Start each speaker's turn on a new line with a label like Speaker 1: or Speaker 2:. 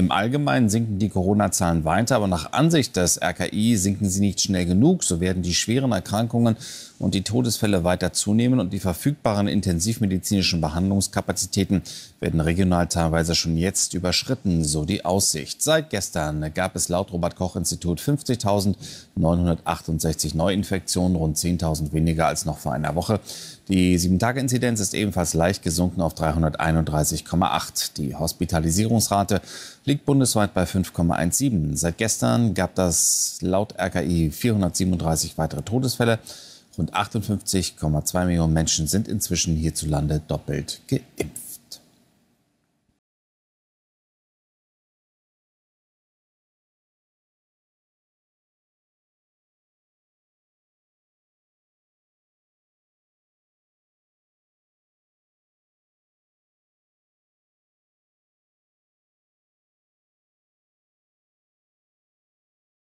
Speaker 1: Im Allgemeinen sinken die Corona-Zahlen weiter, aber nach Ansicht des RKI sinken sie nicht schnell genug. So werden die schweren Erkrankungen und die Todesfälle weiter zunehmen und die verfügbaren intensivmedizinischen Behandlungskapazitäten werden regional teilweise schon jetzt überschritten, so die Aussicht. Seit gestern gab es laut Robert-Koch-Institut 50.968 Neuinfektionen, rund 10.000 weniger als noch vor einer Woche. Die 7-Tage-Inzidenz ist ebenfalls leicht gesunken auf 331,8. Die Hospitalisierungsrate liegt bundesweit bei 5,17. Seit gestern gab das laut RKI 437 weitere Todesfälle. Rund 58,2 Millionen Menschen sind inzwischen hierzulande doppelt geimpft.